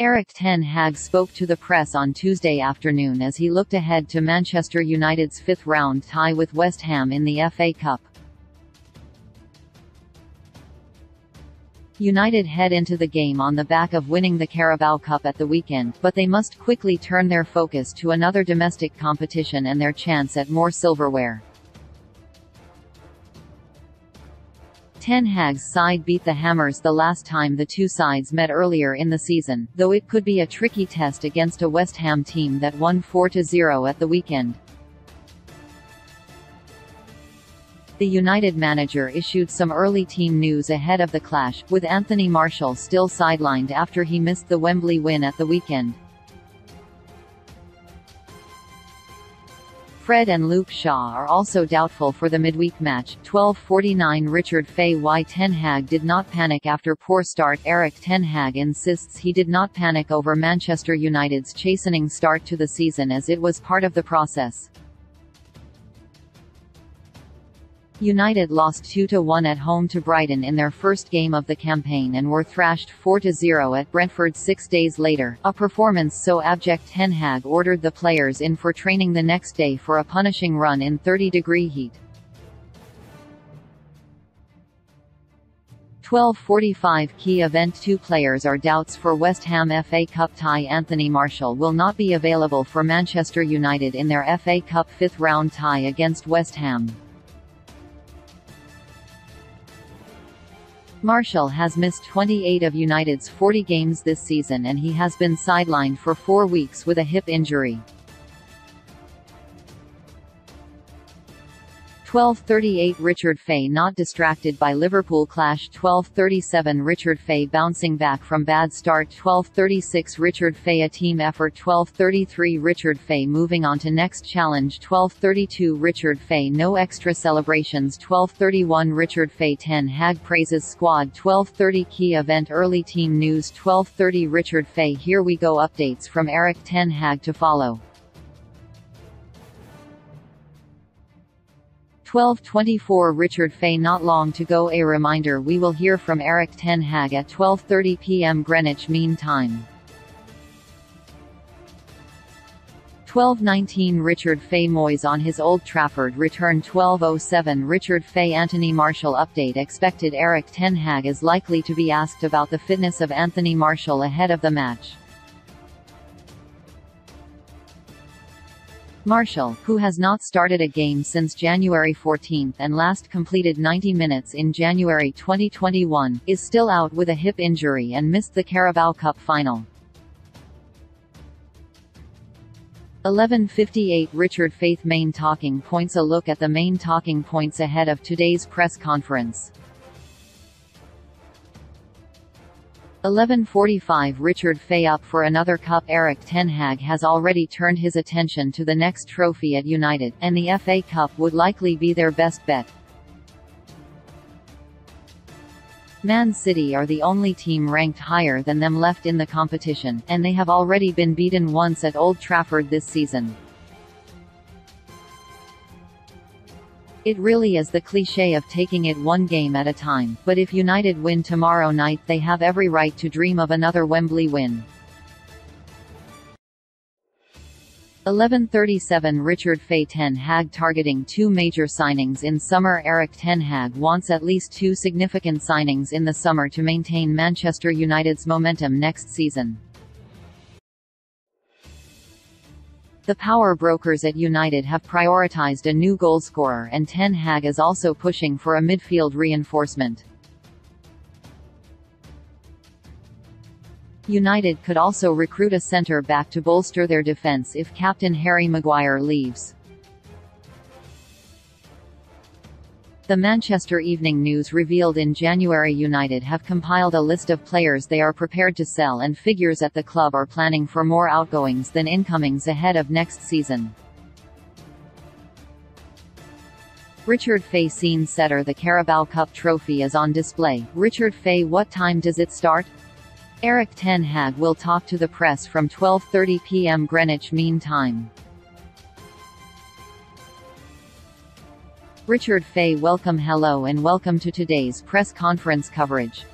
Erik ten Hag spoke to the press on Tuesday afternoon as he looked ahead to Manchester United's fifth-round tie with West Ham in the FA Cup. United head into the game on the back of winning the Carabao Cup at the weekend, but they must quickly turn their focus to another domestic competition and their chance at more silverware. Ten Hag's side beat the Hammers the last time the two sides met earlier in the season, though it could be a tricky test against a West Ham team that won 4–0 at the weekend. The United manager issued some early team news ahead of the clash, with Anthony Martial still sidelined after he missed the Wembley win at the weekend. Fred and Luke Shaw are also doubtful for the midweek match. 12:49 Richard Fay Why Ten Hag did not panic after poor start Erik Ten Hag insists he did not panic over Manchester United's chastening start to the season as it was part of the process. United lost 2–1 at home to Brighton in their first game of the campaign and were thrashed 4–0 at Brentford six days later, a performance so abject Ten Hag ordered the players in for training the next day for a punishing run in 30-degree heat. 12:45 key event Two players are doubts for West Ham FA Cup tie Anthony Martial will not be available for Manchester United in their FA Cup fifth round tie against West Ham. Martial has missed 28 of United's 40 games this season and he has been sidelined for four weeks with a hip injury. 12:38 Richard Fay not distracted by Liverpool clash 12:37 Richard Fay bouncing back from bad start 12:36 Richard Fay a team effort 12:33 Richard Fay moving on to next challenge 12:32 Richard Fay no extra celebrations 12:31 Richard Fay Ten Hag praises squad 12:30 key event early team news 12:30 Richard Fay here we go updates from Erik ten Hag to follow 12:24 Richard Fay Not long to go A reminder we will hear from Erik ten Hag at 12.30 pm Greenwich Mean Time. 12:19 Richard Fay Moyes on his Old Trafford return 12:07 Richard Fay Anthony Martial update expected Erik ten Hag is likely to be asked about the fitness of Anthony Martial ahead of the match. Martial, who has not started a game since January 14 and last completed 90 minutes in January 2021, is still out with a hip injury and missed the Carabao Cup final. 1158 Richard Fay Main Talking Points A look at the main talking points ahead of today's press conference. 11:45 Richard Fay up for another cup Erik ten Hag has already turned his attention to the next trophy at United, and the FA Cup would likely be their best bet. Man City are the only team ranked higher than them left in the competition, and they have already been beaten once at Old Trafford this season. It really is the cliché of taking it one game at a time, but if United win tomorrow night they have every right to dream of another Wembley win. 1137 Richard Fay Ten Hag targeting two major signings in summer Erik Ten Hag wants at least two significant signings in the summer to maintain Manchester United's momentum next season. The power brokers at United have prioritised a new goalscorer and Ten Hag is also pushing for a midfield reinforcement. United could also recruit a centre-back to bolster their defence if captain Harry Maguire leaves. The Manchester Evening News revealed in January United have compiled a list of players they are prepared to sell and figures at the club are planning for more outgoings than incomings ahead of next season. Richard Fay scene setter The Carabao Cup trophy is on display. Richard Fay What time does it start? Erik Ten Hag will talk to the press from 12.30 p.m. Greenwich Mean Time. Richard Fay welcome hello and welcome to today's press conference coverage.